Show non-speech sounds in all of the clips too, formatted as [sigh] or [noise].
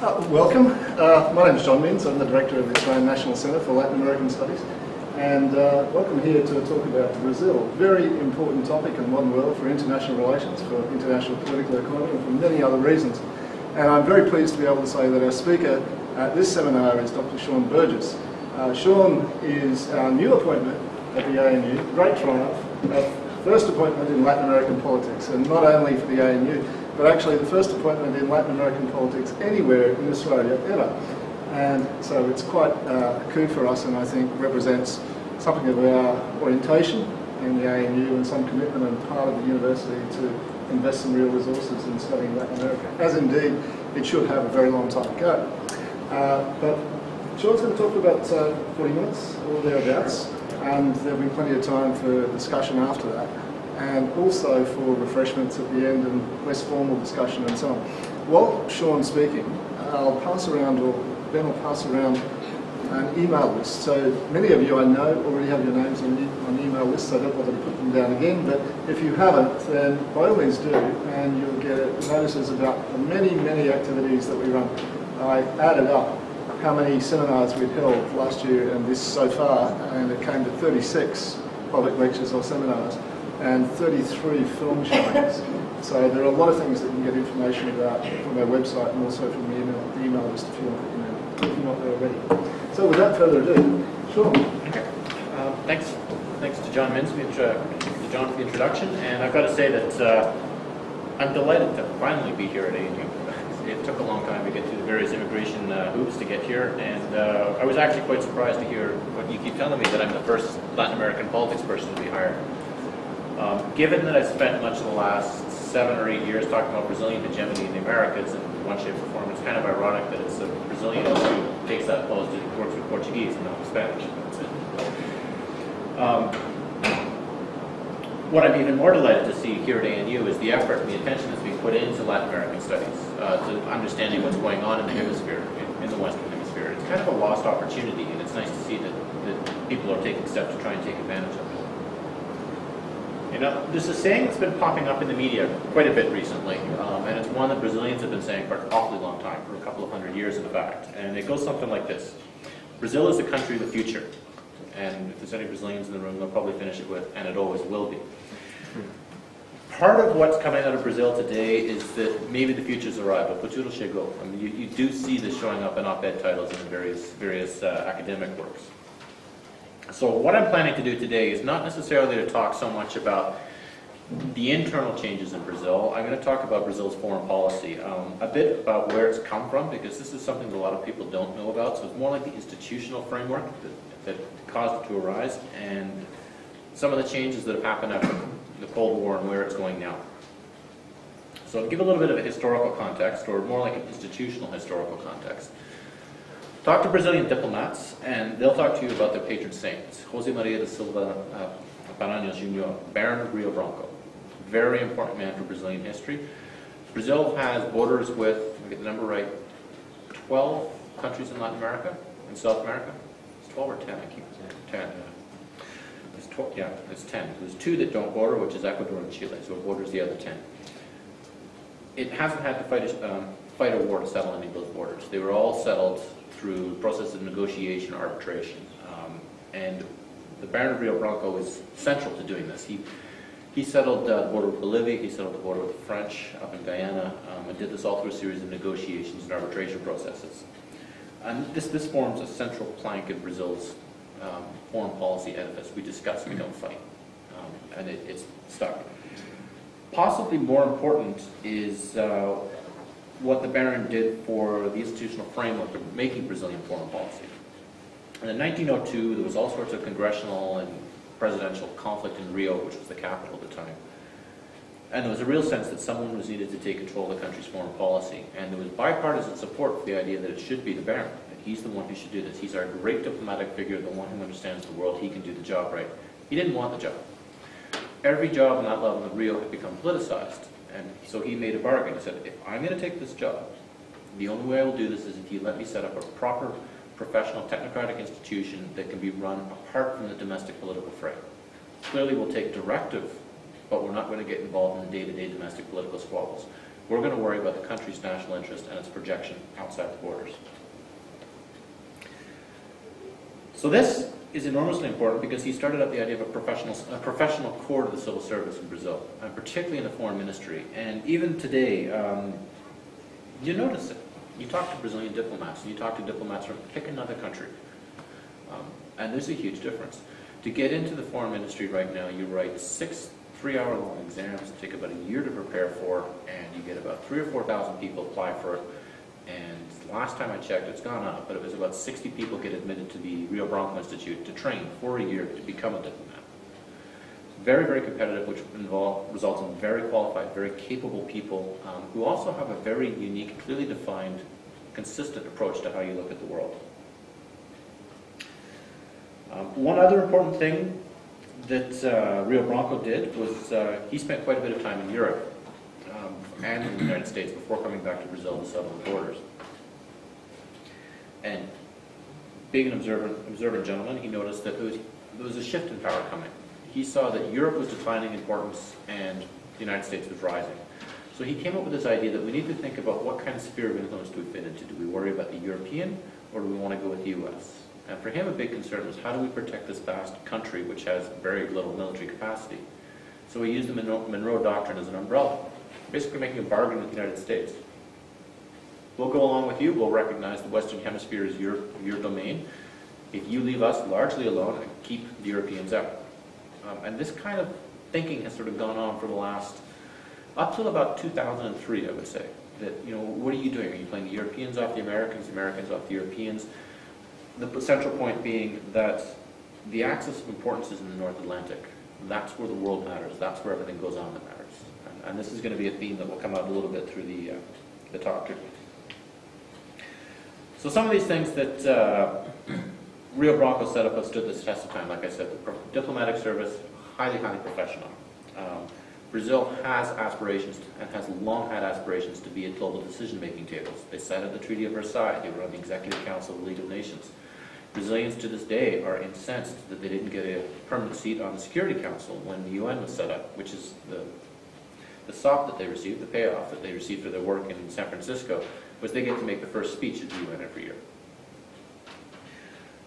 Uh, welcome. Uh, my name is John Minns. I'm the Director of the Australian National Centre for Latin American Studies. And uh, welcome here to talk about Brazil. Very important topic in modern world for international relations, for international political economy, and for many other reasons. And I'm very pleased to be able to say that our speaker at this seminar is Dr. Sean Burges. Uh, Sean is our new appointment at the ANU, great triumph, our first appointment in Latin American politics, and not only for the ANU, but actually the first appointment in Latin American politics anywhere in Australia ever. And so it's quite uh, a coup for us and I think represents something of our orientation in the ANU and some commitment on part of the university to invest some real resources in studying Latin America, as indeed it should have a very long time ago. Uh, but Sean's going to talk about uh, 40 minutes or thereabouts, and there'll be plenty of time for discussion after that, and also for refreshments at the end and less formal discussion and so on. While Sean's speaking, I'll pass around, or Ben will pass around an email list. So many of you I know already have your names on, on email lists, so I don't bother to put them down again. But if you haven't, then by all means do, and you'll get notices about the many, many activities that we run. I added up how many seminars we'd held last year and this so far, and it came to 36 public lectures or seminars and 33 film showings. So there are a lot of things that you can get information about from our website and also from the email, the email list if, you want, you know, if you're not there already. So without further ado, Sean. Okay. Um, thanks. Thanks to John Minns to John for the introduction, and I've got to say that uh, I'm delighted to finally be here at ANU. [laughs] It took a long time to get through the various immigration uh, hoops to get here, and uh, I was actually quite surprised to hear what you keep telling me that I'm the first Latin American politics person to be hired. Um, given that I spent much of the last seven or eight years talking about Brazilian hegemony in the Americas in one shape or form, it's kind of ironic that it's a Brazilian who takes that post and works with Portuguese and not Spanish. Um, what I'm even more delighted to see here at ANU is the effort and the attention that's being put into Latin American studies, uh, to understanding what's going on in the hemisphere, in, in, the Western Hemisphere. It's kind of a lost opportunity, and it's nice to see that, that people are taking steps to try and take advantage of it. You know, there's a saying that's been popping up in the media quite a bit recently, um, and it's one that Brazilians have been saying for an awfully long time, for a couple of hundred years in fact, and it goes something like this. Brazil is the country of the future. And if there's any Brazilians in the room, they'll probably finish it with, and it always will be. Part of what's coming out of Brazil today is that maybe the future's arrived, but futuro chegou. I mean, you, you do see this showing up in op-ed titles and in various, various uh, academic works. So what I'm planning to do today is not necessarily to talk so much about the internal changes in Brazil. I'm going to talk about Brazil's foreign policy, um, a bit about where it's come from, because this is something that a lot of people don't know about. So it's more like the institutional framework that that caused it to arise and some of the changes that have happened after the Cold War and where it's going now. So to give a little bit of a historical context, or more like an institutional historical context, talk to Brazilian diplomats, and they'll talk to you about their patron saints. Jose Maria da Silva uh, Paranhos Jr., Baron Rio Branco. Very important man for Brazilian history. Brazil has borders with, me get the number right, 12 countries in Latin America and South America. It's 12 or 10, I keep saying 10. Uh, it's 12, yeah, it's 10. There's two that don't border, which is Ecuador and Chile, so it borders the other 10. It hasn't had to fight um, fight a war to settle any of those borders. They were all settled through process of negotiation, arbitration. Um, and the Baron of Rio Branco is central to doing this. He, he settled uh, the border with Bolivia, he settled the border with the French up in Guyana, um, and did this all through a series of negotiations and arbitration processes. And this, this forms a central plank in Brazil's um, foreign policy edifice. We discuss, we don't fight. Um, and it, it's stuck. Possibly more important is uh, what the Baron did for the institutional framework of making Brazilian foreign policy. And in 1902, there was all sorts of congressional and presidential conflict in Rio, which was the capital at the time. And there was a real sense that someone was needed to take control of the country's foreign policy. And there was bipartisan support for the idea that it should be the Baron, that he's the one who should do this. He's our great diplomatic figure, the one who understands the world. He can do the job right. He didn't want the job. Every job on that level in Rio had become politicized. And so he made a bargain. He said, if I'm going to take this job, the only way I will do this is if you let me set up a proper professional technocratic institution that can be run apart from the domestic political fray. Clearly we'll take directive but we're not going to get involved in the day-to-day -day domestic political squabbles. We're going to worry about the country's national interest and its projection outside the borders. So this is enormously important because he started up the idea of a professional, a professional core to the civil service in Brazil, and particularly in the foreign ministry. And even today, um, you notice it. You talk to Brazilian diplomats, and you talk to diplomats from pick another country, um, and there's a huge difference. To get into the foreign ministry right now, you write six three-hour-long exams take about a year to prepare for, and you get about three or four thousand people apply for it. And last time I checked, it's gone up, but it was about 60 people get admitted to the Rio Branco Institute to train for a year to become a diplomat. Very, very competitive, which involve, results in very qualified, very capable people um, who also have a very unique, clearly defined, consistent approach to how you look at the world. Um, one other important thing that uh, Rio Branco did was uh, he spent quite a bit of time in Europe um, and in the United States before coming back to Brazil to settle the borders. And being an observant, observant gentleman, he noticed that there was, there was a shift in power coming. He saw that Europe was declining in importance and the United States was rising. So he came up with this idea that we need to think about what kind of sphere of influence do we fit into. Do we worry about the European or do we want to go with the U.S.? And for him, a big concern was how do we protect this vast country which has very little military capacity? So he used the Monroe, Monroe Doctrine as an umbrella, basically making a bargain with the United States. We'll go along with you, we'll recognize the Western Hemisphere is your, your domain. If you leave us largely alone and keep the Europeans out. Um, and this kind of thinking has sort of gone on for the last, up till about 2003, I would say. That, you know, what are you doing? Are you playing the Europeans off the Americans, the Americans off the Europeans? The central point being that the axis of importance is in the North Atlantic. That's where the world matters. That's where everything goes on that matters. And, and this is going to be a theme that will come out a little bit through the, uh, the talk. So some of these things that uh, Rio Branco set up have stood this test of time. Like I said, the diplomatic service, highly, highly professional. Um, Brazil has aspirations and has long had aspirations to be at global decision-making tables. They signed the Treaty of Versailles. They were on the Executive Council of the League of Nations. Brazilians to this day are incensed that they didn't get a permanent seat on the Security Council when the UN was set up, which is the, the sop that they received, the payoff that they received for their work in San Francisco, was they get to make the first speech at the UN every year.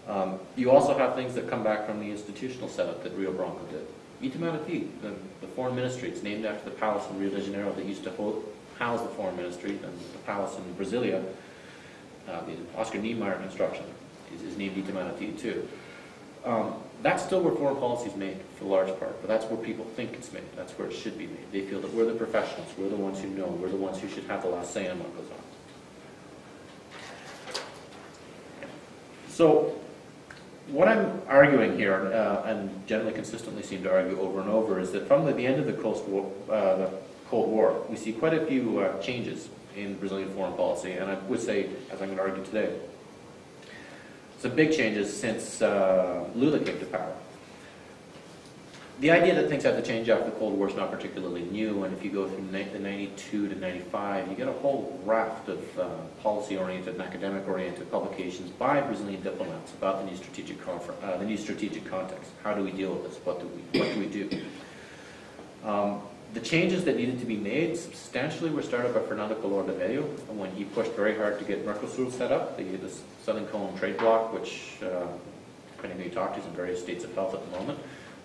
Um, you also have things that come back from the institutional setup that Rio Branco did. Itamaraty, the, the foreign ministry, it's named after the palace in Rio de Janeiro that used to hold, house the foreign ministry, and the palace in Brasilia, uh, the Oscar Niemeyer construction is, is named Itamaraty too. Um, that's still where foreign policy is made, for the large part, but that's where people think it's made. That's where it should be made. They feel that we're the professionals, we're the ones who know, we're the ones who should have the last say on what goes on. So, what I'm arguing here, uh, and generally consistently seem to argue over and over, is that from the, end of the Cold, War, uh, the Cold War, we see quite a few uh, changes in Brazilian foreign policy, and I would say, as I'm going to argue today, some big changes since uh, Lula came to power. The idea that things have to change after the Cold War is not particularly new, and if you go from the 92 to 95, you get a whole raft of uh, policy-oriented and academic-oriented publications by Brazilian diplomats about the new strategic uh, the new strategic context. How do we deal with this? What do we what do we do? Um, the changes that needed to be made substantially were started by Fernando Collor de Mello when he pushed very hard to get Mercosur set up, the, the Southern Cone trade bloc, which, uh, depending who you talk to, is in various states of health at the moment,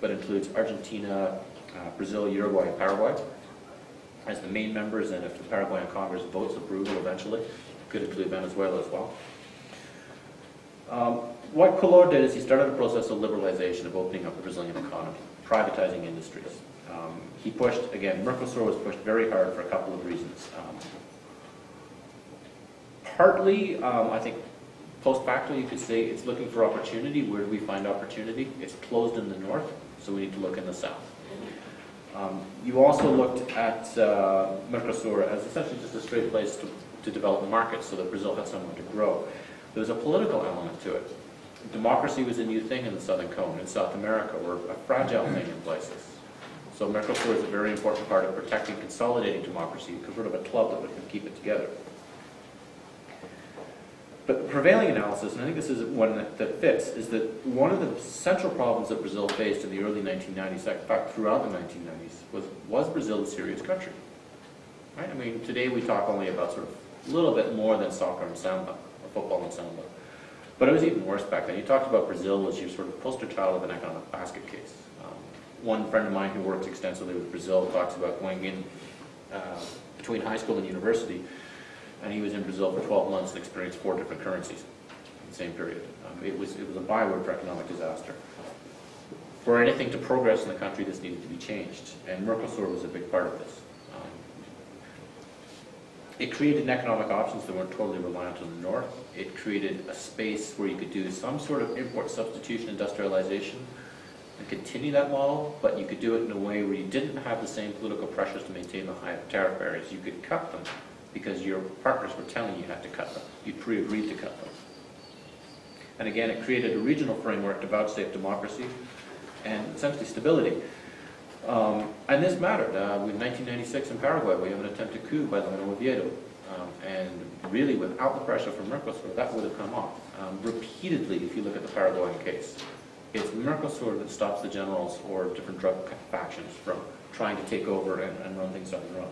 but includes Argentina, uh, Brazil, Uruguay, and Paraguay as the main members, and if the Paraguayan Congress votes approval eventually, could include Venezuela as well. Um, what Collor did is he started a process of liberalization, of opening up the Brazilian economy, privatizing industries. Um, he pushed, again, Mercosur was pushed very hard for a couple of reasons. Um, partly, um, I think, post facto, you could say it's looking for opportunity. Where do we find opportunity? It's closed in the north, so we need to look in the south. Um, you also looked at uh, Mercosur as essentially just a straight place to, to develop the market so that Brazil had somewhere to grow. There was a political element to it. Democracy was a new thing in the Southern Cone, in South America, or a fragile thing in places. So Mercosur is a very important part of protecting, consolidating democracy, sort of a club that would keep it together. But the prevailing analysis, and I think this is one that, that, fits, is that one of the central problems that Brazil faced in the early 1990s, in fact throughout the 1990s, was, was Brazil a serious country? right? I mean, today we talk only about sort of a little bit more than soccer and samba, or football and samba. But it was even worse back then. You talked about Brazil as your sort of poster child of an economic basket case. Um, one friend of mine who works extensively with Brazil talks about going in uh, between high school and university, and he was in Brazil for 12 months and experienced four different currencies in the same period. Um, it, was, it was a byword for economic disaster. For anything to progress in the country, this needed to be changed, and Mercosur was a big part of this. Um, it created economic options that weren't totally reliant on the north. It created a space where you could do some sort of import substitution industrialization and continue that model, but you could do it in a way where you didn't have the same political pressures to maintain the high tariff barriers. You could cut them because your partners were telling you had to cut them. You pre-agreed to cut them. And again, it created a regional framework to vouchsafe democracy and essentially stability. Um, and this mattered. Uh, in 1996 in Paraguay, we have an attempted coup by Lino Oviedo. Um, and really, without the pressure from Mercosur, that would have come off. Um, repeatedly, if you look at the Paraguayan case, it's Mercosur that stops the generals or different drug factions from trying to take over and, and run things on their own.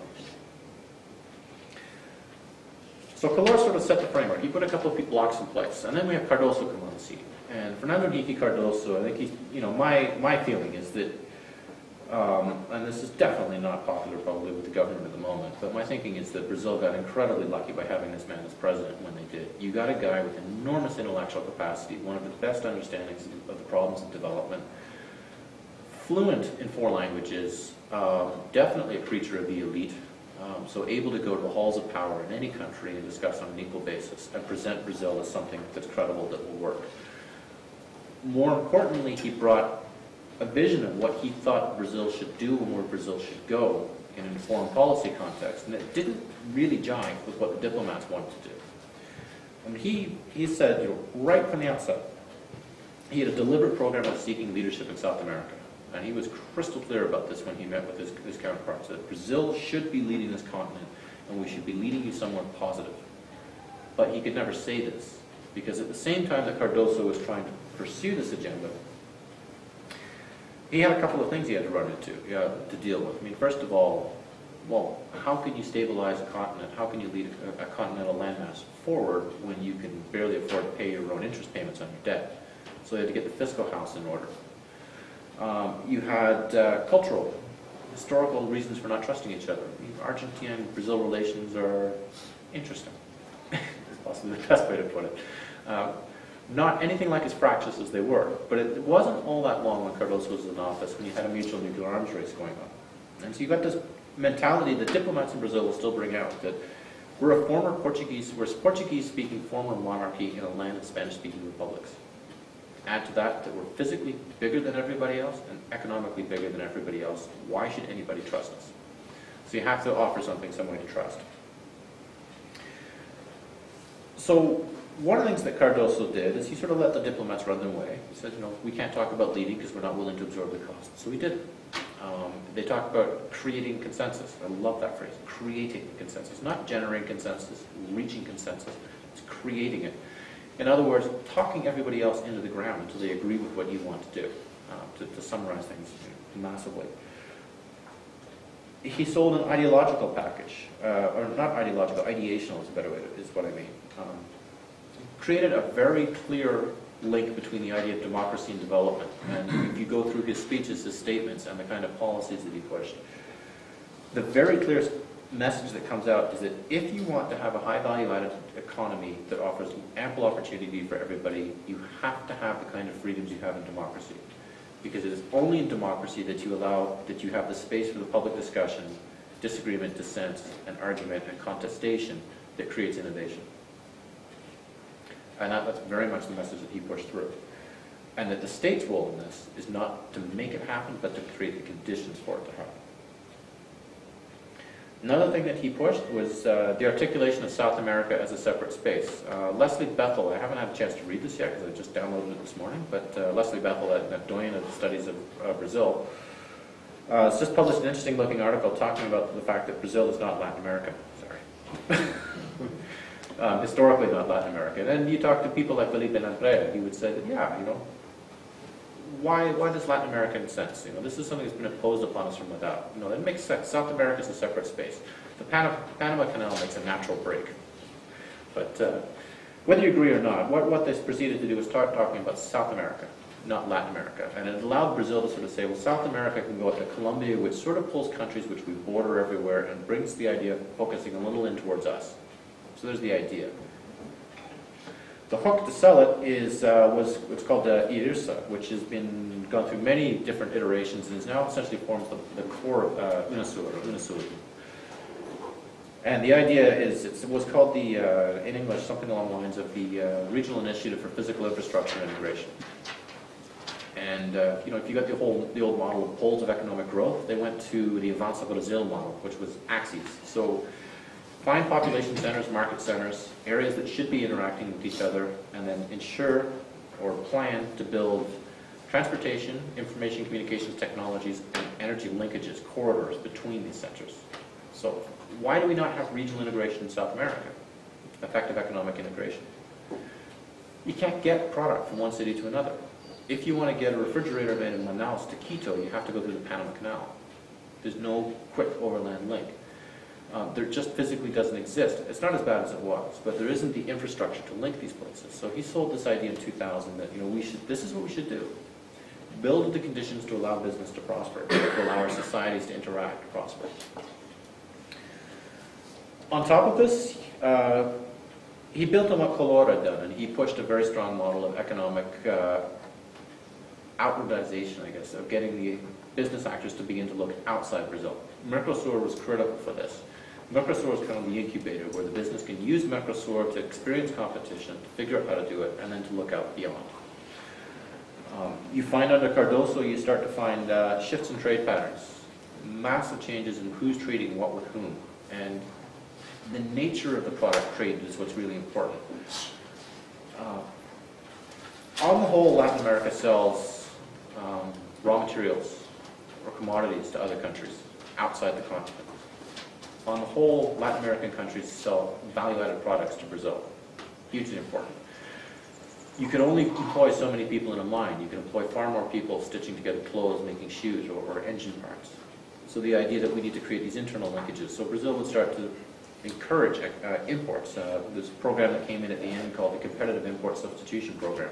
So Collor sort of set the framework. He put a couple of blocks in place, and then we have Cardoso come on the scene. And Fernando Henrique Cardoso, I think he's, you know, my, my feeling is that, um, and this is definitely not popular probably with the government at the moment, but my thinking is that Brazil got incredibly lucky by having this man as president when they did. You got a guy with enormous intellectual capacity, one of the best understandings of the problems of development, fluent in four languages, um, definitely a creature of the elite, um, so able to go to the halls of power in any country and discuss on an equal basis and present Brazil as something that's credible that will work. More importantly, he brought a vision of what he thought Brazil should do and where Brazil should go in a foreign policy context, and it didn't really jive with what the diplomats wanted to do. And he, he said, you know, right from the outset, he had a deliberate program of seeking leadership in South America. And he was crystal clear about this when he met with his, his counterparts, that Brazil should be leading this continent, and we should be leading you somewhere positive. But he could never say this, because at the same time that Cardoso was trying to pursue this agenda, he had a couple of things he had to run into, yeah, to deal with. I mean, first of all, well, how can you stabilize a continent? How can you lead a, a continental landmass forward when you can barely afford to pay your own interest payments on your debt? So they had to get the fiscal house in order. Um, you had uh, cultural, historical reasons for not trusting each other. Argentina and Brazil relations are interesting. [laughs] That's possibly the best way to put it. Uh, not anything like as fractious as they were, but it wasn't all that long when Cardoso was in office when you had a mutual nuclear arms race going on. And so you got this mentality that diplomats in Brazil will still bring out that we're a former Portuguese, we're Portuguese-speaking former monarchy in a land of Spanish-speaking republics. Add to that that we're physically bigger than everybody else and economically bigger than everybody else. Why should anybody trust us? So you have to offer something, some way to trust. So one of the things that Cardoso did is he sort of let the diplomats run their way. He said, you know, we can't talk about leading because we're not willing to absorb the cost. So he did. Um, they talk about creating consensus. I love that phrase, creating consensus. Not generating consensus, reaching consensus. It's creating it. In other words, talking everybody else into the ground until they agree with what you want to do, uh, to, to, summarize things massively. He sold an ideological package, uh, or not ideological, ideational is a better way, to, is what I mean. Um, created a very clear link between the idea of democracy and development. And if you go through his speeches, his statements, and the kind of policies that he pushed, the very clear message that comes out is that if you want to have a high value added economy that offers ample opportunity for everybody, you have to have the kind of freedoms you have in democracy. Because it is only in democracy that you allow, that you have the space for the public discussion, disagreement, dissent, and argument and contestation that creates innovation. And that, that's very much the message that he pushed through. And that the state's role in this is not to make it happen, but to create the conditions for it to happen. Another thing that he pushed was uh, the articulation of South America as a separate space. Uh, Leslie Bethell, I haven't had a chance to read this yet because I just downloaded it this morning, but uh, Leslie Bethell at, Doyen of the Studies of Brazil uh, has just published an interesting looking article talking about the fact that Brazil is not Latin America. Sorry. [laughs] um, historically not Latin America. And you talk to people like Felipe Lampreia, he would say that, yeah, you know, why, why does Latin America make sense? You know, this is something that's been imposed upon us from without. You know, it makes sense. South America is a separate space. The Panama, Panama Canal makes a natural break. But uh, whether you agree or not, what, what they proceeded to do was start talking about South America, not Latin America. And it allowed Brazil to sort of say, well, South America can go up to Colombia, which sort of pulls countries which we border everywhere and brings the idea of focusing a little in towards us. So there's the idea. The hook to sell it is, uh, was what's called the IRSA, which has been gone through many different iterations and is now essentially forms the, the core of uh. And the idea is, it was called the, uh, in English, something along the lines of the uh, Regional Initiative for Physical Infrastructure Integration. And, uh, you know, if you got the whole, the old model of poles of economic growth, they went to the Avança Brasil model, which was axes. So find population centers, market centers, areas that should be interacting with each other, and then ensure or plan to build transportation, information communications technologies, and energy linkages, corridors between these centers. So why do we not have regional integration in South America? Effective economic integration. You can't get product from one city to another. If you want to get a refrigerator made in Manaus to Quito, you have to go through the Panama Canal. There's no quick overland link. Um, there just physically doesn't exist. It's not as bad as it was, but there isn't the infrastructure to link these places. So he sold this idea in 2000 that you know we should. This is what we should do: build the conditions to allow business to prosper, to allow our societies to interact, to prosper. On top of this, uh, he built on what Collor had done, and he pushed a very strong model of economic uh, outwardization, I guess, of getting the business actors to begin to look outside Brazil. Mercosur was critical for this. Mercosur is kind of the incubator where the business can use Mercosur to experience competition, to figure out how to do it, and then to look out beyond. Um, you find under Cardoso, you start to find uh, shifts in trade patterns, massive changes in who's trading what with whom, and the nature of the product traded is what's really important. Uh, on the whole, Latin America sells um, raw materials or commodities to other countries outside the continent. On the whole, Latin American countries sell value-added products to Brazil. Hugely important. You can only employ so many people in a mine. You can employ far more people stitching together clothes, making shoes, or, or engine parts. So the idea that we need to create these internal linkages. So Brazil would start to encourage uh, imports. Uh, a program that came in at the end called the Competitive Import Substitution Program,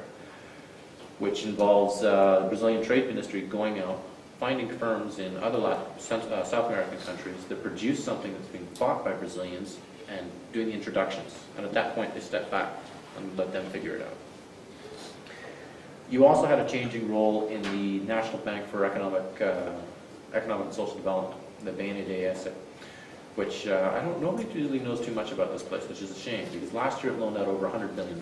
which involves uh, the Brazilian trade ministry going out, finding firms in other uh, South American countries that produce something that's being bought by Brazilians and doing the introductions. And at that point, they step back and let them figure it out. You also had a changing role in the National Bank for Economic, uh, Economic and Social Development, the BNDES which uh, I don't, know nobody really knows too much about this place, which is a shame, because last year it loaned out over $100 billion.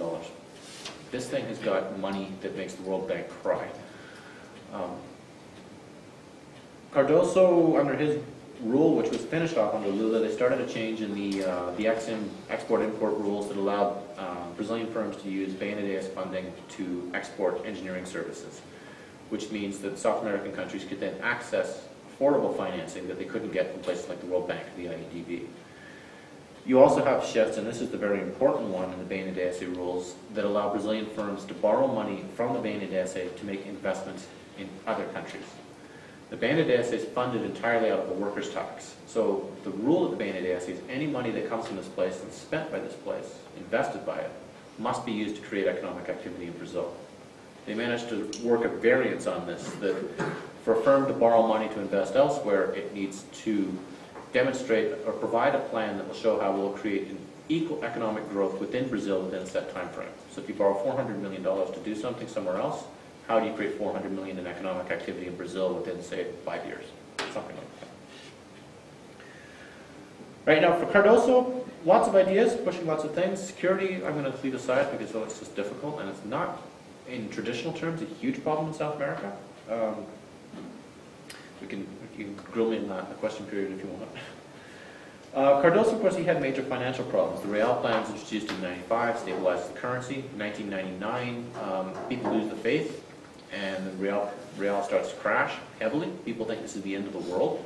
This thing has got money that makes the World Bank cry. Um, Cardoso, under his rule, which was finished off under Lula, they started a change in the, uh, the EXIM export-import rules that allowed uh, Brazilian firms to use BNDES funding to export engineering services, which means that South American countries could then access affordable financing that they couldn't get from places like the World Bank, or the IADB. You also have shifts, and this is the very important one in the BNDES rules, that allow Brazilian firms to borrow money from the BNDES to make investments in other countries. The BNDES is funded entirely out of the workers' tax. So the rule of the BNDES is any money that comes from this place and spent by this place, invested by it, must be used to create economic activity in Brazil. They managed to work a variance on this that for a firm to borrow money to invest elsewhere, it needs to demonstrate or provide a plan that will show how we'll create an equal economic growth within Brazil within a set time frame. So if you borrow $400 million to do something somewhere else, how do you create 400 million in economic activity in Brazil within, say, five years? Something like that. Right now, for Cardoso, lots of ideas, pushing lots of things. Security, I'm going to leave aside because well, it's just difficult, and it's not, in traditional terms, a huge problem in South America. Um, we can, you can grill me in that in the question period if you want. Uh, Cardoso, of course, he had major financial problems. The Real plan was introduced in 95, stabilized the currency. 1999, um, people lose the faith, and the Real, Real starts to crash heavily. People think this is the end of the world.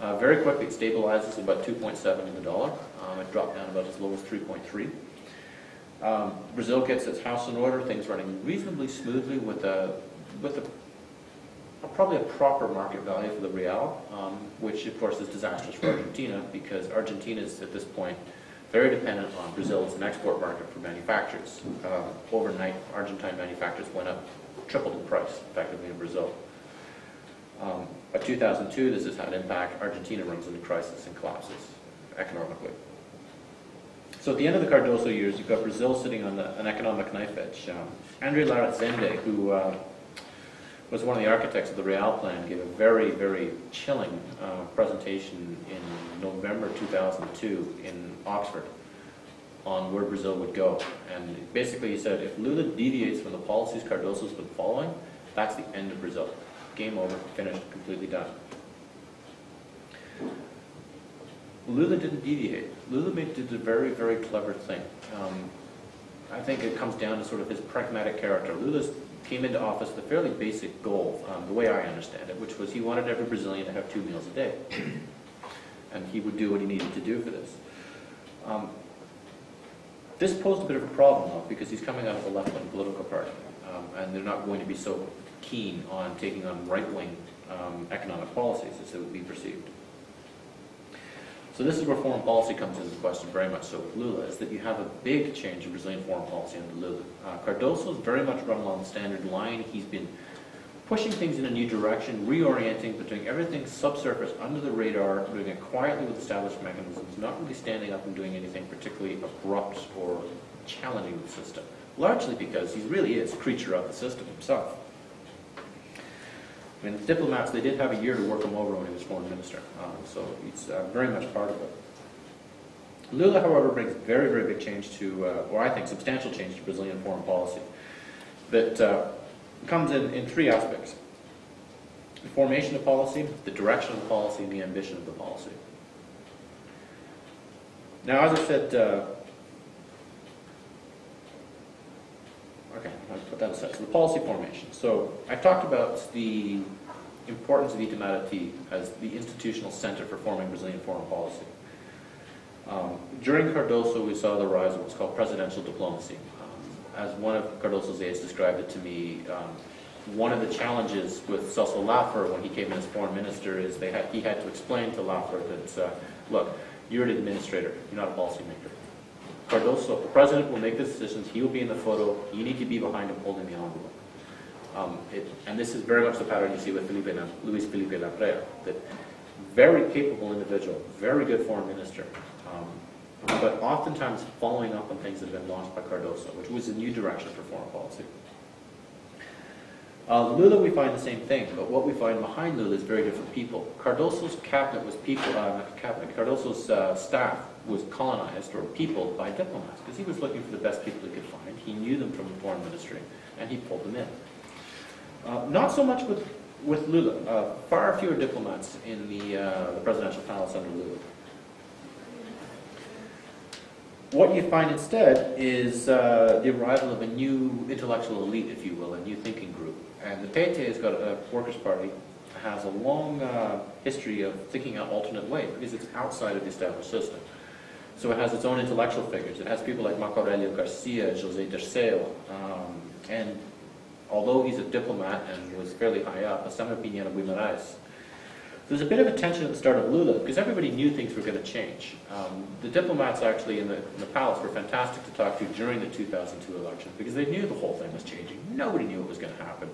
Uh, very quickly, it stabilizes about 2.7 in the dollar. Um, it dropped down about as low as 3.3. Um, Brazil gets its house in order, things running reasonably smoothly with, a, with a- probably a proper market value for the real, um, which of course is disastrous for Argentina because Argentina is at this point very dependent on Brazil as an export market for manufacturers. Um, Overnight, Argentine manufacturers went up, tripled in price effectively in Brazil. Um, By 2002, this has had an impact. Argentina runs into crisis and collapses economically. So at the end of the Cardoso years, you've got Brazil sitting on the, an economic knife edge. Um, Andre Lara Resende, who uh, was one of the architects of the Real Plan, gave a very, very chilling uh, presentation in November 2002 in Oxford on where Brazil would go. And basically he said, if Lula deviates from the policies Cardoso's been following, that's the end of Brazil. Game over, finished, completely done. Lula didn't deviate. Lula made, did a very, very clever thing. Um, I think it comes down to sort of his pragmatic character. Lula came into office with a fairly basic goal, um, the way I understand it, which was he wanted every Brazilian to have two meals a day. and he would do what he needed to do for this. Um, this posed a bit of a problem, though, because he's coming out of a left-wing political party, um, and they're not going to be so keen on taking on right-wing um, economic policies as it would be perceived. So this is where foreign policy comes into question very much so with Lula, is that you have a big change in Brazilian foreign policy under Lula. Uh, Cardoso is very much run along the standard line. He's been pushing things in a new direction, reorienting, but doing everything subsurface, under the radar, doing it quietly with established mechanisms, not really standing up and doing anything particularly abrupt or challenging the system. Largely because he really is a creature of the system himself. I mean, the diplomats, they did have a year to work him over when he was foreign minister, um, so he's uh, very much part of it. Lula, however, brings very, very big change to, uh, or I think substantial change to Brazilian foreign policy that uh, comes in, in three aspects. The formation of policy, the direction of the policy, and the ambition of the policy. Now, as I said, uh, okay, I'll put that aside. So the policy formation. So I talked about the importance of Itamaraty as the institutional center for forming Brazilian foreign policy. Um, during Cardoso, we saw the rise of what's called presidential diplomacy. As one of Cardoso's aides described it to me, um, one of the challenges with Celso Lafer when he came in as foreign minister is they had, he had to explain to Lafer that, uh, look, you're an administrator, you're not a policymaker. Cardoso, the president will make the decisions, he will be in the photo, you need to be behind him holding the envelope. Um, it, and this is very much the pattern you see with Felipe, Luis Felipe Lampreia, that very capable individual, very good foreign minister, but oftentimes following up on things that have been launched by Cardoso, which was a new direction for foreign policy. Uh, Lula, we find the same thing, but what we find behind Lula is very different people. Cardoso's cabinet was people, uh, cabinet, Cardoso's uh, staff was colonized or peopled by diplomats because he was looking for the best people he could find. He knew them from the foreign ministry, and he pulled them in. Uh, not so much with with Lula. Uh, far fewer diplomats in the, uh, the presidential palace under Lula. What you find instead is uh, the arrival of a new intellectual elite, if you will, a new thinking group. And the PT has got a Workers' Party has a long uh, history of thinking out alternate ways because it's outside of the established system. So it has its own intellectual figures. It has people like Marco Aurelio Garcia, José Dirceu, um, and although he's a diplomat and was fairly high up, Samuel Pinheiro Guimarães. There's a bit of a tension at the start of Lula because everybody knew things were going to change. Um, the diplomats actually in the, in the palace were fantastic to talk to during the 2002 election because they knew the whole thing was changing. Nobody knew what was going to happen.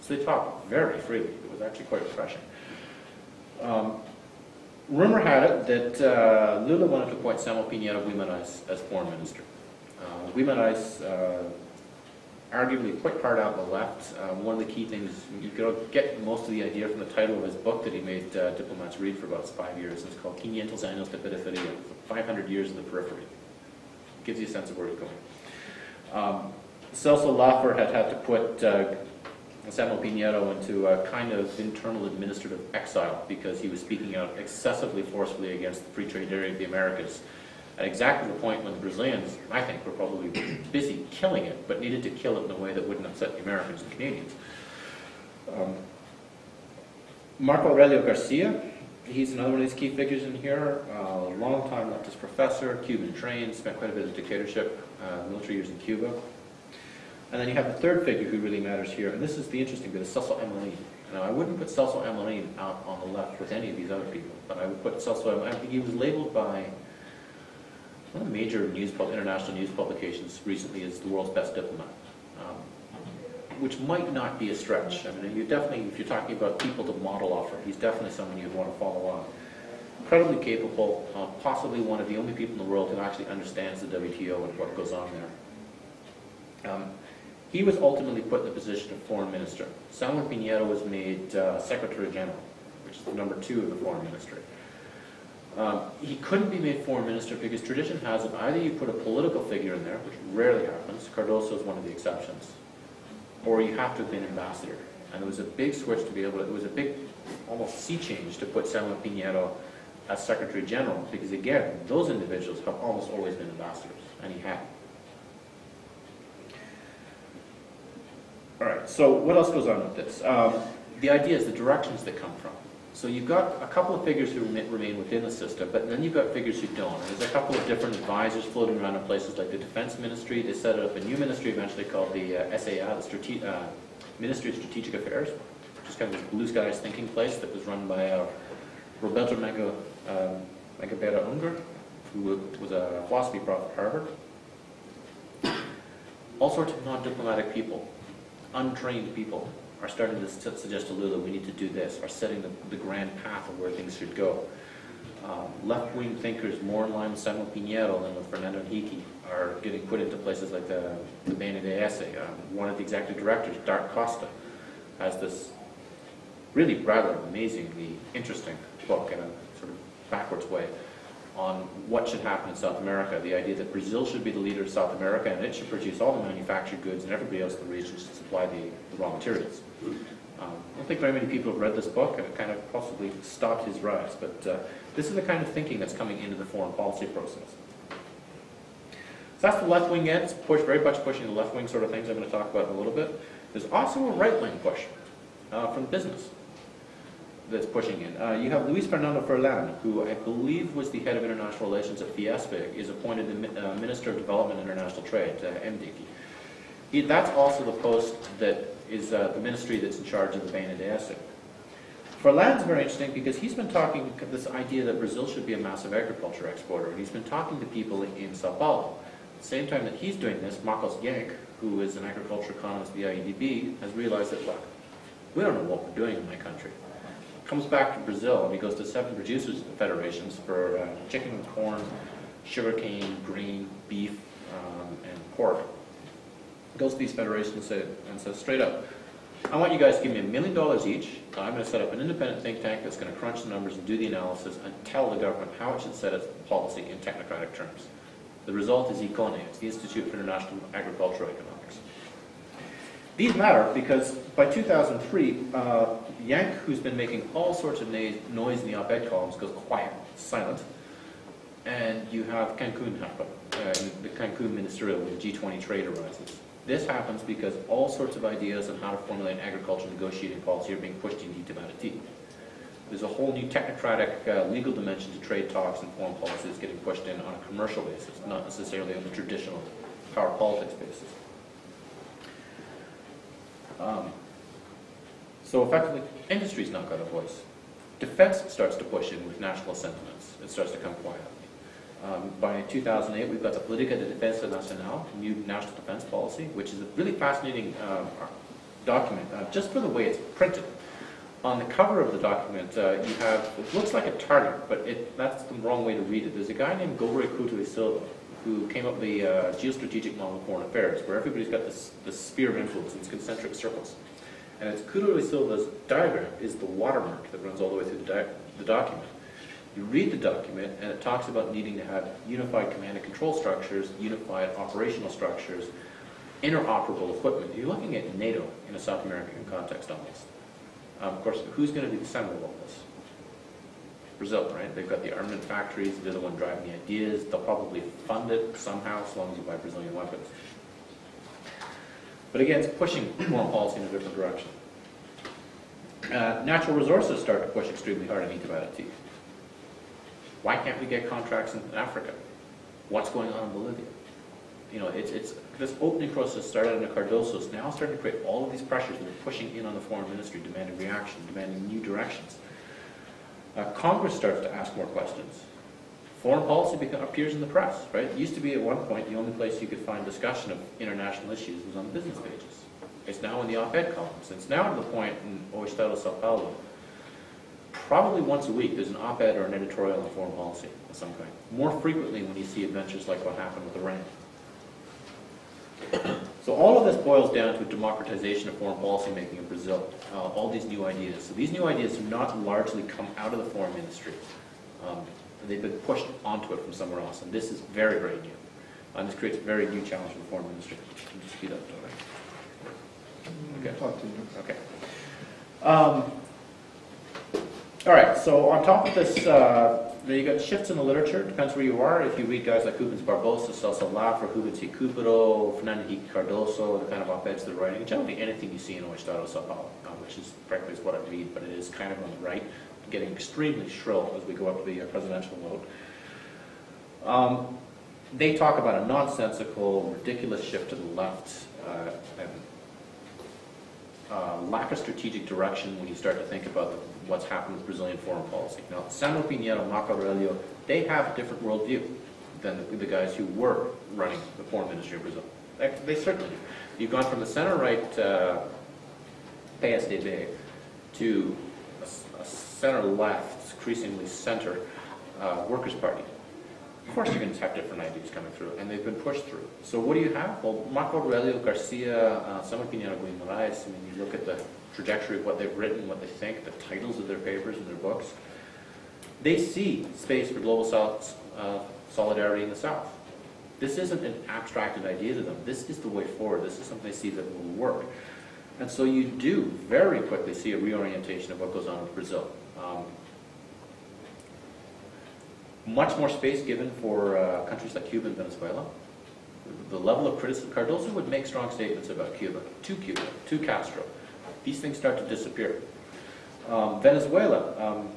So they talked very freely. It was actually quite refreshing. Um, rumor had it that uh, Lula wanted to appoint Samuel Pinheiro Guimarães as foreign minister. Uh, Guimarães uh, arguably quite hard out on the left. Um, one of the key things, you can get most of the idea from the title of his book that he made uh, diplomats read for about five years. It's called 500 años de periferia, 500 years of the periphery. Gives you a sense of where he's going. Um, Celso Lafer had had to put uh, Samuel Pinheiro into a kind of internal administrative exile because he was speaking out excessively forcefully against the free trade area of the Americas at exactly the point when the Brazilians, I think, were probably busy killing it, but needed to kill it in a way that wouldn't upset the Americans and Canadians. Um, Marco Aurelio Garcia, he's another one of these key figures in here, uh, long-time leftist professor, Cuban trained, spent quite a bit of dictatorship, uh, military years in Cuba. And then you have the third figure who really matters here, and this is the interesting bit, is Celso Amorim. Now, I wouldn't put Celso Amorim out on the left with any of these other people, but I would put Celso, I think he was labeled by one of the major news, international news publications recently is the world's best diplomat, um, which might not be a stretch. I mean, you definitely, if you're talking about people to model off of, he's definitely someone you'd want to follow on. Incredibly capable, uh, possibly one of the only people in the world who actually understands the WTO and what goes on there. Um, he was ultimately put in the position of foreign minister. Samuel Pinheiro was made uh, secretary general, which is the number two of the foreign ministry. Um, he couldn't be made foreign minister because tradition has it either you put a political figure in there, which rarely happens, Cardoso is one of the exceptions, or you have to have been ambassador. And it was a big switch to be able to, it was a big, almost sea change to put Samuel Pinheiro as secretary general, because again, those individuals have almost always been ambassadors, and he had. All right, so what else goes on with this? Um, the idea is the directions that come from. So you've got a couple of figures who remain within the system, but then you've got figures who don't. There's a couple of different advisors floating around in places like the Defense Ministry. They set up a new ministry eventually called the uh, SAA, the Strate- uh, Ministry of Strategic Affairs, which is kind of this blue skies thinking place that was run by uh, Roberto Mega, um, Mangabeira Unger, who was a philosophy prof at Harvard. All sorts of non-diplomatic people, untrained people, are starting to suggest to Lula, we need to do this, are setting the, the grand path of where things should go. Um, left-wing thinkers, more in line with Samuel Pinheiro than with Fernando Henrique, are getting put into places like the, the BNDES. Um, one of the executive directors, Darc Costa, has this really rather amazingly interesting book in a sort of backwards way on what should happen in South America. The idea that Brazil should be the leader of South America and it should produce all the manufactured goods and everybody else in the region should supply the, the raw materials. Um, I don't think very many people have read this book and it kind of possibly stopped his rise, but uh, this is the kind of thinking that's coming into the foreign policy process. So that's the left wing end. It's push, very much pushing the left wing sort of things I'm going to talk about in a little bit. There's also a right wing push uh, from business that's pushing in. Uh, you have Luis Fernando Furlan, who I believe was the head of international relations at Fiesp, is appointed the uh, Minister of Development and International Trade, uh, MDIC. That's also the post that is uh, the ministry that's in charge of the BNDES. Furlan's very interesting because he's been talking this idea that Brazil should be a massive agriculture exporter, and he's been talking to people in Sao Paulo. At the same time that he's doing this, Marcos Jank, who is an agriculture economist at the IADB, has realized that, look, we don't know what we're doing in my country comes back to Brazil and he goes to seven producers federations for uh, chicken and corn, sugarcane, grain, beef, um, and pork. Goes to these federations and says straight up, I want you guys to give me a million dollars each. I'm going to set up an independent think tank that's going to crunch the numbers and do the analysis and tell the government how it should set its policy in technocratic terms. The result is ICONE, it's the Institute for International Agricultural Economics. These matter because by 2003, uh, Jank, who's been making all sorts of noise in the op-ed columns, goes quiet, silent, and you have Cancun happen, uh, the Cancun ministerial when G20 trade arises. This happens because all sorts of ideas on how to formulate agriculture negotiating policy are being pushed into Itamaraty. There's a whole new technocratic uh, legal dimension to trade talks and foreign policy that's getting pushed in on a commercial basis, not necessarily on the traditional power politics basis. Um, so effectively, industry's not got a voice. Defense starts to push in with national sentiments. It starts to come quietly. Um, by 2008, we've got the Política de Defensa Nacional, new national defense policy, which is a really fascinating um, document, uh, just for the way it's printed. On the cover of the document, uh, you have, it looks like a target, but it, that's the wrong way to read it. There's a guy named Golbery Couto Silva who came up with the uh, geostrategic model of foreign affairs, where everybody's got this, this sphere of influence in concentric circles. And it's Couto Silva's diagram is the watermark that runs all the way through the, the document. You read the document, and it talks about needing to have unified command and control structures, unified operational structures, interoperable equipment. You're looking at NATO in a South American context almost. Um, of course, who's going to be the center of all this? Brazil, right? They've got the armament factories, they're the one driving the ideas, they'll probably fund it somehow as long as you buy Brazilian weapons. But again, it's pushing foreign policy in a different direction. Uh, natural resources start to push extremely hard in Itamaraty. Why can't we get contracts in Africa? What's going on in Bolivia? You know, it's, it's, this opening process started the Cardoso, it's now starting to create all of these pressures that are pushing in on the foreign ministry, demanding reaction, demanding new directions. Uh, Congress starts to ask more questions. Foreign policy appears in the press, right? It used to be at one point the only place you could find discussion of international issues was on the business pages. It's now in the op-ed columns. It's now to the point in O Estado de Sao Paulo, probably once a week there's an op-ed or an editorial on foreign policy of some kind. More frequently when you see adventures like what happened with Iran. [coughs] So all of this boils down to a democratization of foreign policy making in Brazil. Uh, all these new ideas. So these new ideas do not largely come out of the foreign ministry. Um, they've been pushed onto it from somewhere else, and this is very, very new. And this creates a very new challenge for the foreign ministry. Can you speed up, Dora? Okay. Talk to you. Okay. Um, all right, so on top of this, uh, you got shifts in the literature, depends where you are. If you read guys like Rubens Barbosa, Celso Lafer, Rubens Ricupero, Fernando Henrique Cardoso, the kind of op-eds they're writing, generally anything you see in O Sao Paulo, uh, which is frankly is what I read, but it is kind of on the right, getting extremely shrill as we go up to the uh, presidential vote. Um, they talk about a nonsensical, ridiculous shift to the left, uh, and uh, lack of strategic direction when you start to think about what's happened with Brazilian foreign policy. Now, Samuel Pinheiro, Marco Aurelio, they have a different worldview than the, the guys who were running the foreign ministry of Brazil. They, they certainly do. You've gone from the center-right uh, PSDB to center-left, increasingly center uh, Workers' Party. Of course you're going to have different ideas coming through, and they've been pushed through. So what do you have? Well, Marco Aurelio Garcia, uh, Samuel Pinheiro Guimarães, I mean, you look at the trajectory of what they've written, what they think, the titles of their papers and their books, they see space for global uh, solidarity in the South. This isn't an abstracted idea to them. This is the way forward. This is something they see that will work. And so you do very quickly see a reorientation of what goes on with Brazil. Um, much more space given for uh, countries like Cuba and Venezuela. The level of criticism, Cardoso would make strong statements about Cuba, to Cuba, to Castro. These things start to disappear. Um, Venezuela, um,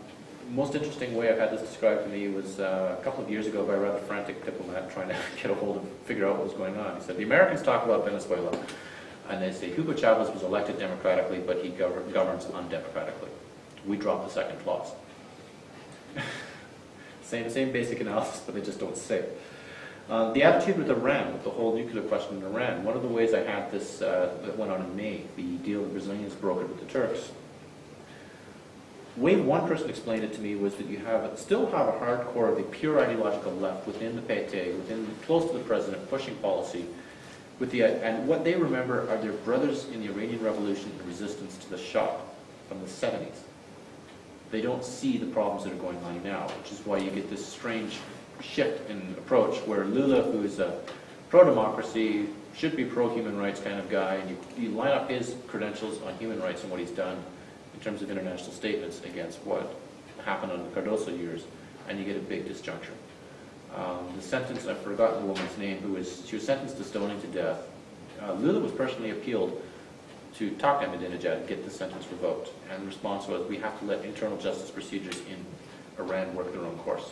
most interesting way I've had this described to me was uh, a couple of years ago by a rather frantic diplomat trying to [laughs] get a hold of, figure out what was going on. He said, the Americans talk about Venezuela, and they say Hugo Chavez was elected democratically, but he gov governs undemocratically. We drop the second clause. Same, same basic analysis, but they just don't say it. Uh, the attitude with Iran, with the whole nuclear question in Iran, one of the ways I had this uh, that went on in May, the deal the Brazilians brokered with the Turks. Way one person explained it to me was that you have still have a hardcore of the pure ideological left within the PT, within close to the president, pushing policy, with the and what they remember are their brothers in the Iranian Revolution and resistance to the Shah from the 70s they don't see the problems that are going on now, which is why you get this strange shift in approach where Lula, who's a pro-democracy, should be pro-human rights kind of guy, and you, you line up his credentials on human rights and what he's done in terms of international statements against what happened under the Cardoso years, and you get a big disjuncture. Um, the sentence, I've forgotten the woman's name, who was, she was sentenced to stoning to death. Uh, Lula was personally appealed to talk to and get the sentence revoked. And the response was, we have to let internal justice procedures in Iran work their own course.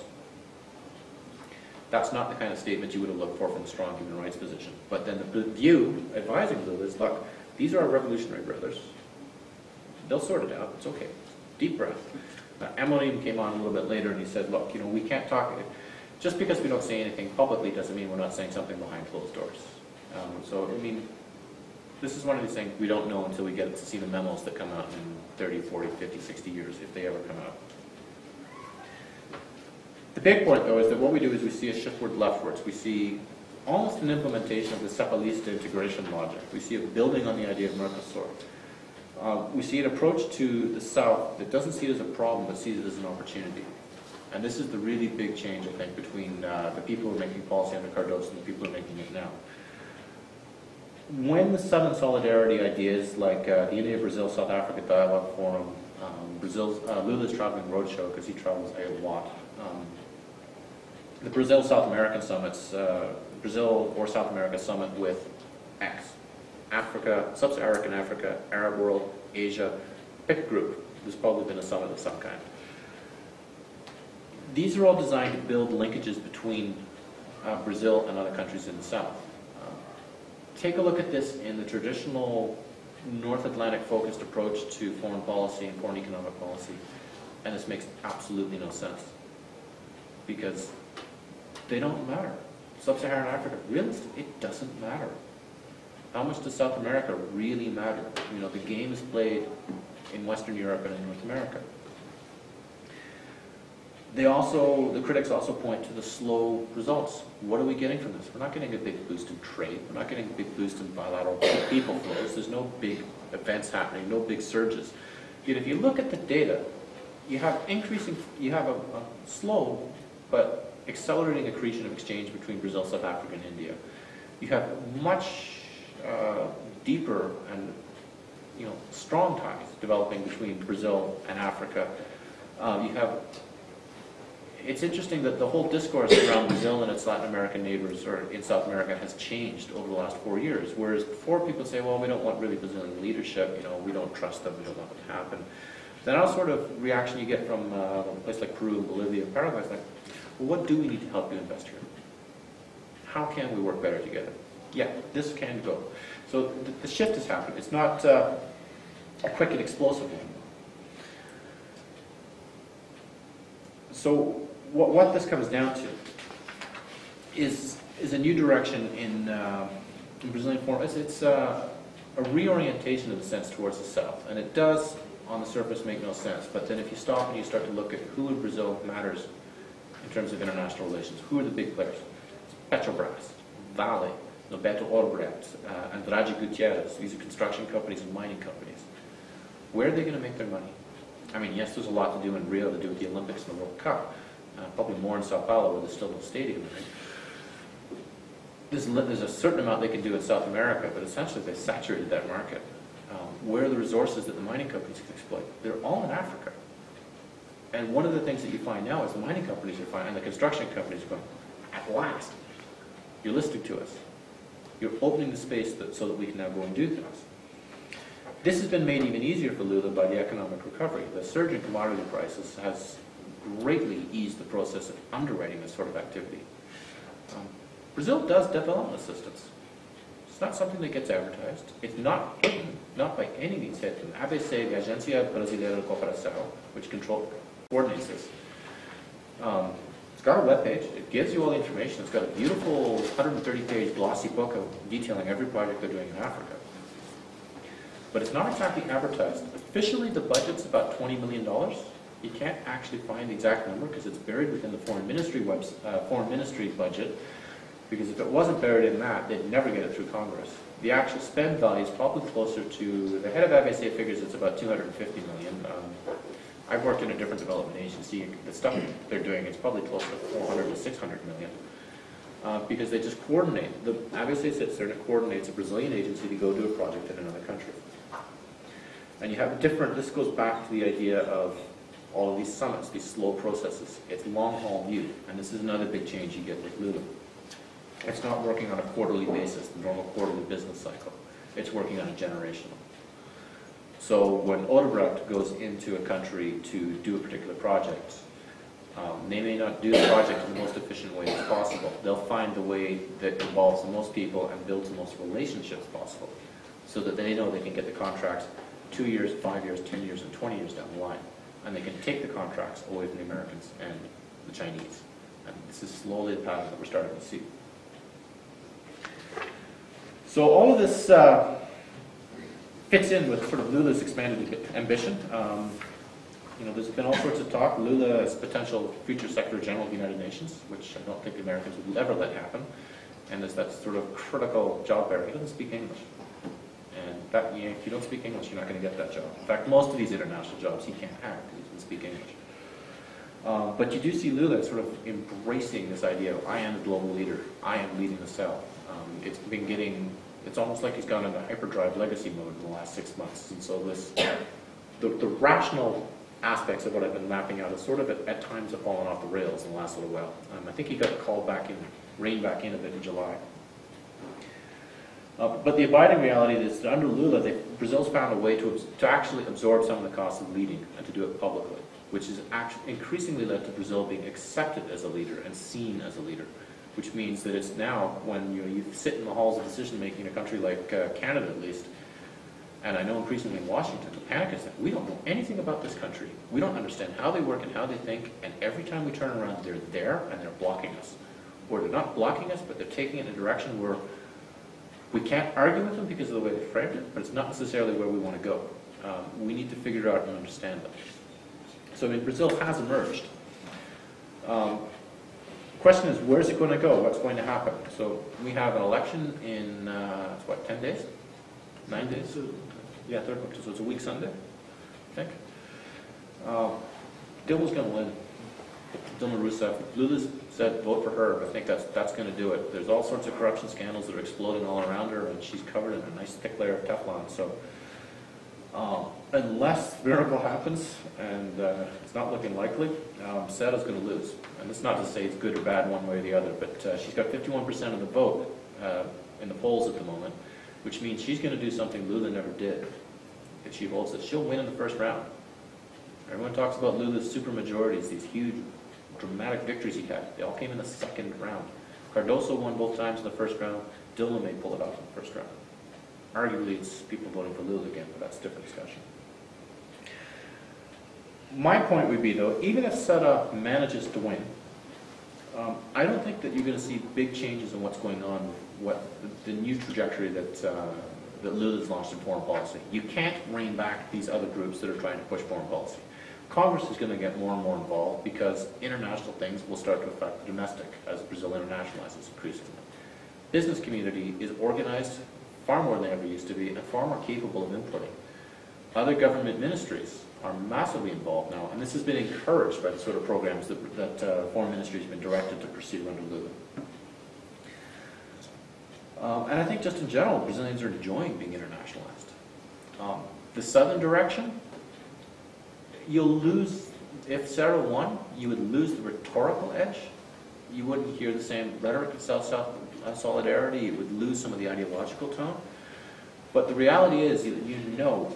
That's not the kind of statement you would have looked for from a strong human rights position. But then the view advising Lula is, look, these are our revolutionary brothers. They'll sort it out. It's okay. Deep breath. Amorim came on a little bit later and he said, look, you know, we can't talk. Just because we don't say anything publicly doesn't mean we're not saying something behind closed doors. Um, so, I mean, this is one of these things we don't know until we get to see the memos that come out in 30, 40, 50, 60 years, if they ever come out. The big point, though, is that what we do is we see a shiftward leftwards. We see almost an implementation of the Cepalista integration logic. We see a building on the idea of Mercosur. Uh, we see an approach to the South that doesn't see it as a problem, but sees it as an opportunity. And this is the really big change, I think, between uh, the people who are making policy under Cardoso and the people who are making it now when the Southern Solidarity ideas like uh, the India-Brazil-South Africa Dialogue Forum, um, Brazil's, uh, Lula's traveling roadshow because he travels a lot, um, the Brazil-South American summits, uh, Brazil or South America summit with X, Africa, Sub-Saharan Africa, Arab world, Asia, pick group. There's probably been a summit of some kind. These are all designed to build linkages between uh, Brazil and other countries in the South. Take a look at this in the traditional North Atlantic focused approach to foreign policy and foreign economic policy, and this makes absolutely no sense. Because they don't matter. Sub-Saharan Africa, really, it doesn't matter. How much does South America really matter? You know, the game is played in Western Europe and in North America. They also, the critics also point to the slow results. What are we getting from this? We're not getting a big boost in trade. We're not getting a big boost in bilateral people flows. There's no big events happening, no big surges. Yet if you look at the data, you have increasing, you have a, a slow but accelerating accretion of exchange between Brazil, South Africa, and India. You have much uh, deeper and you know strong ties developing between Brazil and Africa. Uh, you have it's interesting that the whole discourse around Brazil and its Latin American neighbors or in South America has changed over the last four years. Whereas before people say, well, we don't want really Brazilian leadership, you know, we don't trust them, we don't want what can happen. Then our sort of reaction you get from uh, a place like Peru, Bolivia, Paraguay is like, well, what do we need to help you invest here? How can we work better together? Yeah, this can go. So the, the shift has happened. It's not uh, a quick and explosive one. So what, what this comes down to is, is a new direction in, uh, in Brazilian foreign, it's, it's uh, a reorientation of the sense towards the south. And it does, on the surface, make no sense. But then if you stop and you start to look at who in Brazil matters in terms of international relations, who are the big players? It's Petrobras, Vale, Beto Odebrecht, uh, Andrade Gutierrez. These are construction companies and mining companies. Where are they going to make their money? I mean, yes, there's a lot to do in Rio to do with the Olympics and the World Cup uh, probably more in Sao Paulo where there's still no stadium. Right? There's, there's a certain amount they can do in South America, but essentially they saturated that market. Um, where are the resources that the mining companies can exploit? They're all in Africa. And one of the things that you find now is the mining companies are finding, and the construction companies are going, at last, you're listening to us. You're opening the space that, so that we can now go and do things. This has been made even easier for Lula by the economic recovery. The surge in commodity prices has greatly ease the process of underwriting this sort of activity. Um, Brazil does development assistance. It's not something that gets advertised. It's not not by any means hidden. ABC, the Agência Brasileira de Cooperação, which control, coordinates this, um, it's got a web page. It gives you all the information. It's got a beautiful 130-page glossy book of detailing every project they're doing in Africa. But it's not exactly advertised. Officially, the budget's about $20 million. You can't actually find the exact number because it's buried within the foreign ministry webs, uh, foreign ministry budget. Because if it wasn't buried in that, they'd never get it through Congress. The actual spend value is probably closer to the head of FSA figures. It's about 250 million. Um, I've worked in a different development agency. The stuff they're doing is probably closer to 400 to 600 million. Uh, because they just coordinate. The ABC sits there and it coordinates a Brazilian agency to go do a project in another country. And you have a different, this goes back to the idea of all of these summits, these slow processes. It's long haul view, and this is another big change you get with Lula. It's not working on a quarterly basis, the normal quarterly business cycle. It's working on a generational. So when Odebrecht goes into a country to do a particular project, um, they may not do the project in the most efficient way as possible. They'll find the way that involves the most people and builds the most relationships possible so that they know they can get the contracts two years, five years, 10 years, and 20 years down the line and they can take the contracts away from the Americans and the Chinese. And this is slowly the pattern that we're starting to see. So all of this uh, fits in with sort of Lula's expanded ambition. Um, you know, there's been all sorts of talk. Lula as potential future Secretary General of the United Nations, which I don't think the Americans would ever let happen. And there's that sort of critical job there. He doesn't speak English. That, you know, if you don't speak English, you're not going to get that job. In fact, most of these international jobs he can't have because he doesn't speak English. Uh, but you do see Lula sort of embracing this idea of I am the global leader, I am leading the South. Um, it's been getting, it's almost like he's gone into hyperdrive legacy mode in the last six months. And so this, the, the rational aspects of what I've been mapping out has sort of at, at times have fallen off the rails in the last little while. Um, I think he got called back in, reined back in a bit in July. Uh, but the abiding reality is that under Lula, they, Brazil's found a way to, to actually absorb some of the costs of leading and to do it publicly, which has increasingly led to Brazil being accepted as a leader and seen as a leader, which means that it's now, when you, you sit in the halls of decision-making in a country like uh, Canada at least, and I know increasingly in Washington, the panic is that we don't know anything about this country. We don't understand how they work and how they think, and every time we turn around, they're there and they're blocking us. Or they're not blocking us, but they're taking it in a direction where we can't argue with them because of the way they framed it, but it's not necessarily where we want to go. Um, we need to figure it out and understand them. So, I mean, Brazil has emerged. Um, question is, where's it going to go? What's going to happen? So, we have an election in, uh, what, 10 days? Nine days? Yeah, third, so it's a week Sunday, I think. Um, Dilma's going to win. Dilma Rousseff. Lula's said vote for her. I think that's that's going to do it. There's all sorts of corruption scandals that are exploding all around her, and she's covered in a nice thick layer of Teflon. So um, unless miracle happens, and uh, it's not looking likely, um, Serra's going to lose. And it's not to say it's good or bad one way or the other, but uh, she's got 51% of the vote uh, in the polls at the moment, which means she's going to do something Lula never did. If she holds it, she'll win in the first round. Everyone talks about Lula's supermajorities, these huge dramatic victories he had. They all came in the second round. Cardoso won both times in the first round. Dilma may pull it off in the first round. Arguably, it's people voting for Lula again, but that's a different discussion. My point would be, though, even if Serra manages to win, um, I don't think that you're going to see big changes in what's going on, what the, the new trajectory that uh, that Lula's launched in foreign policy. You can't rein back these other groups that are trying to push foreign policy. Congress is going to get more and more involved because international things will start to affect the domestic as Brazil internationalizes increasingly. Business community is organized far more than they ever used to be and far more capable of inputting. Other government ministries are massively involved now, and this has been encouraged by the sort of programs that, that uh, foreign ministry has been directed to pursue under Lula. Um, and I think just in general, Brazilians are enjoying being internationalized. Um, the southern direction, you'll lose, if Serra won, you would lose the rhetorical edge. You wouldn't hear the same rhetoric of South South uh, solidarity. You would lose some of the ideological tone. But the reality is, you, you know,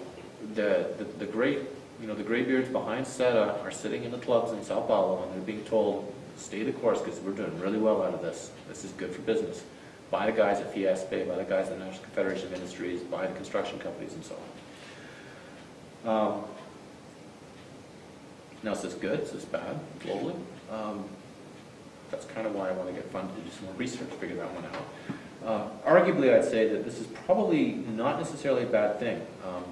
the, the, the great, you know, the graybeards behind Serra are sitting in the clubs in Sao Paulo and they're being told, stay the course because we're doing really well out of this. This is good for business. By the guys at Fiesp, by the guys at the National Confederation of Industries, by the construction companies and so on. Um, now, is this good? Is this bad globally? Um, that's kind of why I want to get funded to do some more research, figure that one out. Uh, arguably, I'd say that this is probably not necessarily a bad thing. Um,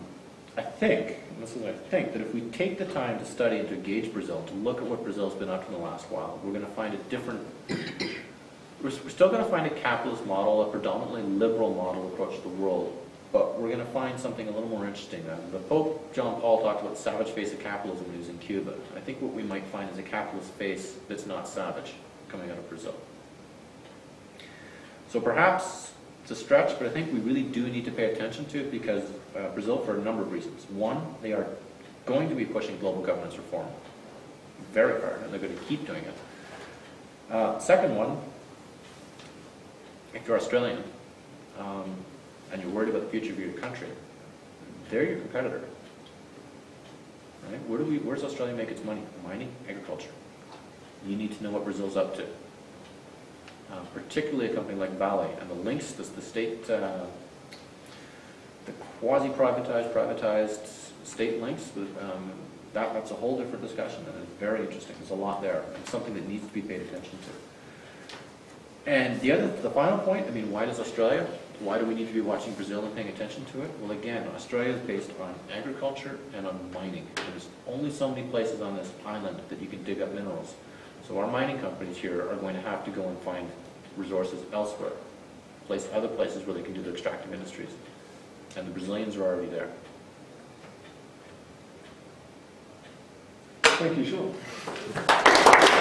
I think, this is what I think, that if we take the time to study and to engage Brazil, to look at what Brazil's been up to in the last while, we're going to find a different, we're, we're still going to find a capitalist model, a predominantly liberal model approach to the world, but we're going to find something a little more interesting. The Pope John Paul talked about the savage face of capitalism when he was in Cuba. I think what we might find is a capitalist face that's not savage coming out of Brazil. So perhaps it's a stretch, but I think we really do need to pay attention to it because uh, Brazil, for a number of reasons. One, they are going to be pushing global governance reform very hard, and they're going to keep doing it. Uh, second one, if you're Australian, um, and you're worried about the future of your country, they're your competitor. Right? Where do we, where's Australia make its money? Mining, agriculture. You need to know what Brazil's up to. Uh, particularly a company like Vale and the links, the, the state, uh, the quasi-privatized, privatized state links, um, that, that's a whole different discussion and it's very interesting. There's a lot there. It's something that needs to be paid attention to. And the other, the final point, I mean, why does Australia? Why do we need to be watching Brazil and paying attention to it? Well, again, Australia is based on agriculture and on mining. There's only so many places on this island that you can dig up minerals. So our mining companies here are going to have to go and find resources elsewhere, place other places where they can do their extractive industries. And the Brazilians are already there. Thank you, Sean.